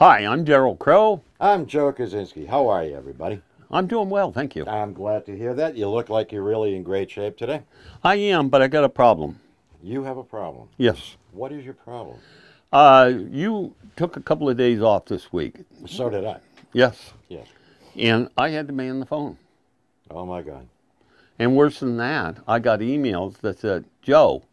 Hi, I'm Darrell Crow. I'm Joe Kaczynski. How are you, everybody? I'm doing well, thank you. I'm glad to hear that. You look like you're really in great shape today. I am, but I got a problem. You have a problem. Yes. What is your problem? Uh, you took a couple of days off this week. So did I. Yes. Yes. And I had to man the phone. Oh my God. And worse than that, I got emails that said, Joe,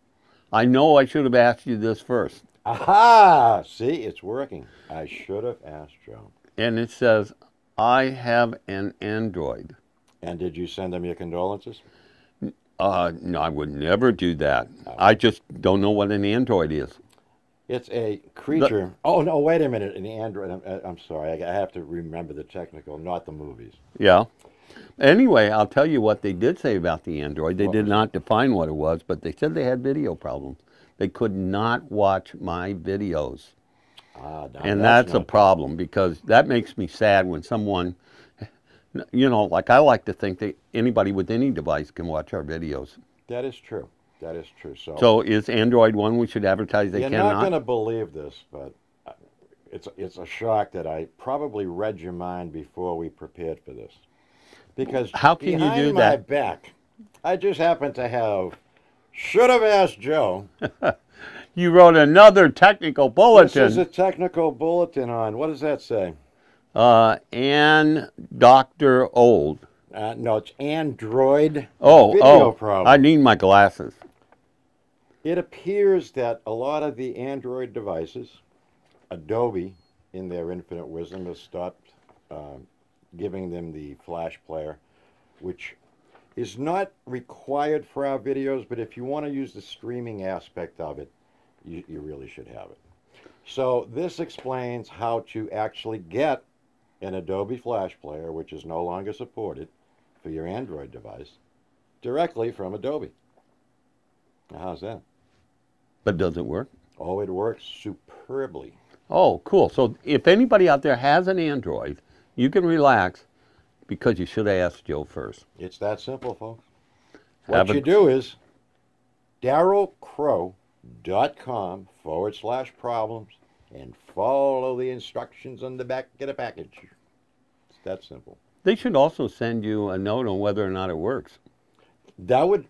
I know I should have asked you this first. Aha! See, it's working. I should have asked Joe. And it says, I have an Android. And did you send them your condolences? Uh, no, I would never do that. I just don't know what an Android is. It's a creature. oh no! Wait a minute. An android. I'm, I'm sorry. I, I have to remember the technical, not the movies. Yeah. Anyway, I'll tell you what they did say about the Android. They What did not define what it was, but they said they had video problems. They could not watch my videos. Ah, now and that's, a problem because that makes me sad when someone, you know, like I like to think that anybody with any device can watch our videos. That is true. That is true. So, So is Android one we should advertise they you're cannot? not going to believe this, but uh, it's it's a shock that I probably read your mind before we prepared for this. Because How can you do my that? back, I just happen to have. Should have asked Joe. You wrote another technical bulletin. This is a technical bulletin on. What does that say? uh, and Dr. Old. Uh, no, it's Android Oh, video oh, problem. I need my glasses. It appears that a lot of the Android devices, Adobe, in their infinite wisdom, has stopped uh, giving them the Flash player, which is not required for our videos, but if you want to use the streaming aspect of it, you, you really should have it. So this explains how to actually get an Adobe Flash player, which is no longer supported for your Android device, directly from Adobe. Now, how's that? But does it work? Oh, it works superbly. Oh, cool. So if anybody out there has an Android, you can relax because you should have asked Joe first. It's that simple, folks. What a- you do is darrellcrow.com forward slash problems and follow the instructions on the back of the package. It's that simple. They should also send you a note on whether or not it works. That would,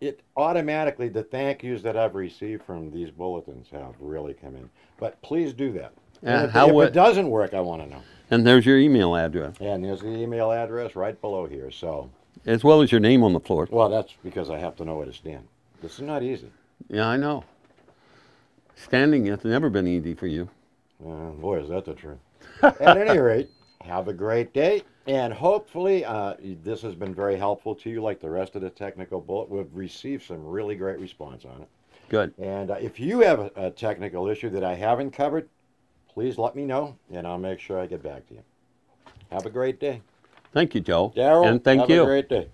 it automatically, the thank yous that I've received from these bulletins have really come in. But please do that. Uh, And if, how if would- it doesn't work, I want to know. And there's your email address, And there's the email address right below here. So, as well as your name on the floor. well, that's because I have to know where to stand. This is not easy. Yeah, I know. Standing has never been easy for you. Uh, boy, is that the truth. At any rate, have a great day. And hopefully, uh, this has been very helpful to you, like the rest of the technical bullet. We've received some really great response on it. Good. And uh, if you have a, a technical issue that I haven't covered, please let me know, and I'll make sure I get back to you. Have a great day. Thank you, Joe. Darrell, And thank have you. Have a great day.